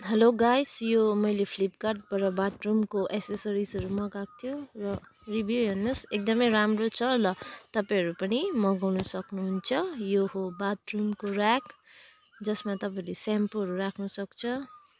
Hello guys यो मैले फ्लिपकार्टबाट बाथरुमको एसेसरिजहरू मगाएको थियो र रिभ्यू हेर्नुहोस् एकदमै राम्रो छ ल। तपाईँहरू पनि मगाउनु सक्नुहुन्छ। यो हो बाथरुमको ऱ्याक जसमा तपाईँहरूले सेम्पूहरू राख्नु सक्छ।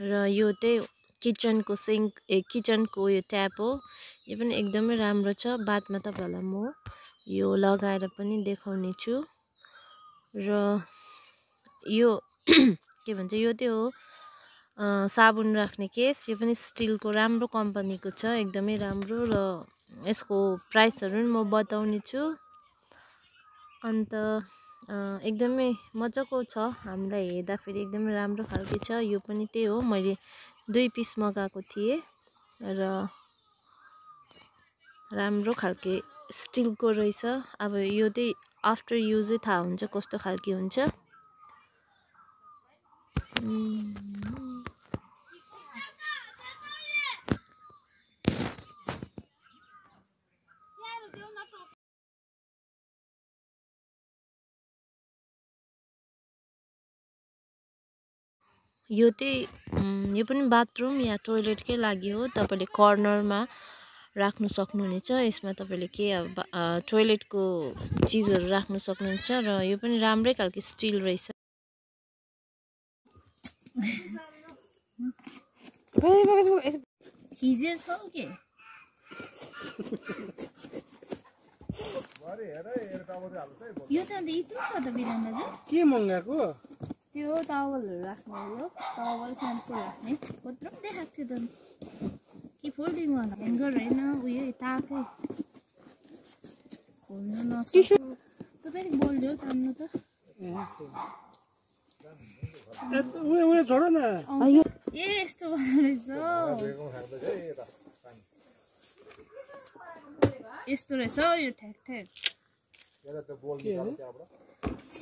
र यो चाहिँ किचनको सिङ्क ए किचनको यो ट्याप हो। यो पनि एकदमै राम्रो छ। बादमा तपाईँहरूलाई म यो लगाएर पनि देखाउने छु र यो के भन्छ यो चाहिँ हो साबुन राख्ने केस यो पनि स्टिलको राम्रो कम्पनीको छ एकदमै राम्रो र यसको प्राइसहरू पनि म बताउने छु। अन्त एकदमै मजाको छ हामीलाई हेर्दाखेरि एकदमै राम्रो खालको छ यो पनि त्यही हो मैले दुई पिस मगाएको थिएँ र राम्रो खालके स्टिलको रहेछ। अब यो चाहिँ आफ्टर युजै थाहा हुन्छ कस्तो खालके हुन्छ। यो चाहिँ यो पनि बाथरुम या टोइलेटकै लागि हो। तपाईँले कर्नरमा राख्नु सक्नुहुनेछ। यसमा तपाईँले के अब टोइलेटको चिजहरू राख्नु सक्नुहुन्छ र यो पनि राम्रै खालको स्टिल रहेछ। यो त अन्त यत्रो छ त बिरान दाजु के मगाएको? त्यो टावलहरू राख्ने हो टावल स्याम्पू राख्ने। कत्रो पनि देखाएको थियो त कि फोल्डिङ वाला ह्याङ्गर होइन उयो ताकै खोल्नु नसक्नु। तपाईँ बोल्यो तान्नु त। ए यस्तो रहेछ। यस्तो रहेछ। यो ठ्याक ठ्याक।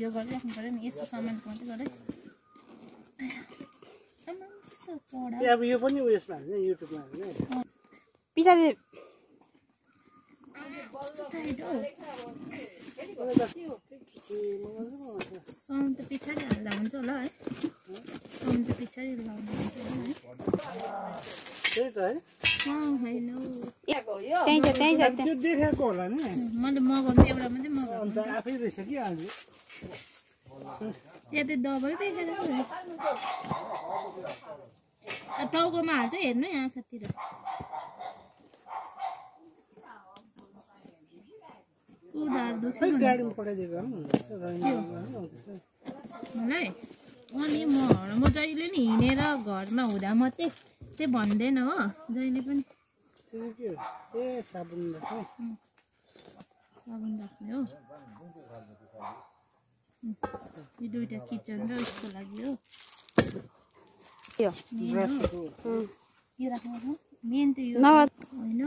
भिडियो गरिराख्नु पऱ्यो नि यसको सामान मात्रै गर अब यो पनि उयसमा हाल्ने युट्युबमा हाल्ने पछाडि साउन्ड त पछाडि हाल्दा हुन्छ होला है साउन्ड त पछाडि लाउँदा हुन्छ होला है त्यही त है त्यो देखाएको होला नि। मैले मगाउनु एउटा मात्रै मगाएको अन्त आफै रहेछ कि आज? त्यहाँ त देखाएको टाउकोमा हाल्छ हेर्नु है? आँखातिर मलाई? अनि म म जहिले नि हिँडेर घरमा हुँदा मात्रै चाहिँ भन्दैन हो। जहिले पनि। त्यो के हो। ए साबुन राख्ने। साबुन राख्ने हो। यो दुइटा किचन र उसको लागि हो। यो। मेन हो। यो राख्नु मेन त यो होइन